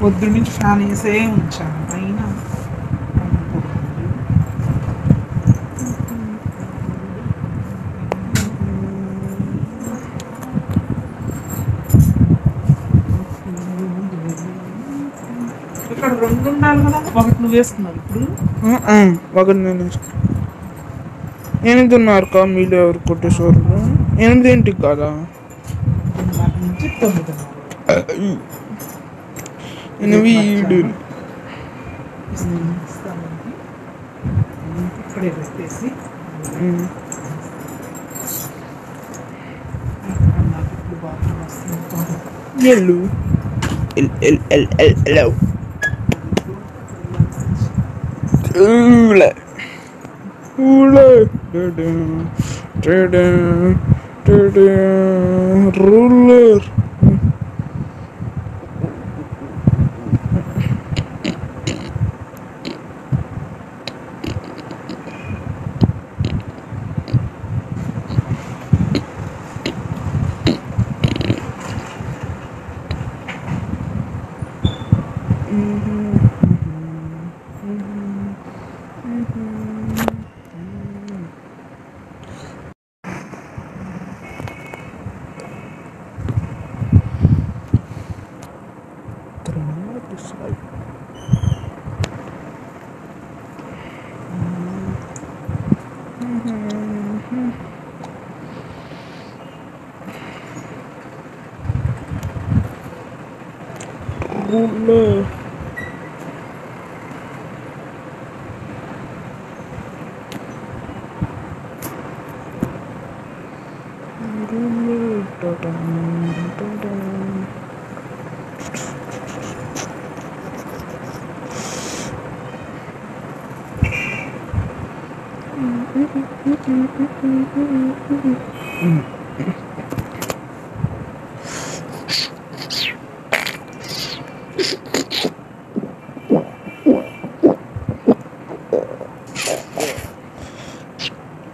పొద్దు నుంచి ఫ్యాన్ వేసే ఉంచాను. అయినా ఇక్కడ రెండు ఉండాలి కదా? ఒకటి నువ్వు వేసుకున్నావు ఇప్పుడు? ఒకటి నేను వేసుకున్నాను ఉన్నారు కా మీలో ఎవరు కొట్టేశ్వరులు ఎనిమిది ఇంటికి కాదా తొమ్మిదిన్నర నుంచి తొమ్మిదిన్నర ఎనిమిది ఈడు ఇస్తాను, ఇస్తానండి. ఇప్పుడే పెట్టేసి ఉమ్. నాకు ఇప్పుడు బాత్రూమ్ వస్తుంది ఎల్లు L L L L L Ruler, Roulette. Mm-hmm. Dada. Ruler. Ruler.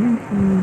Mm-hmm.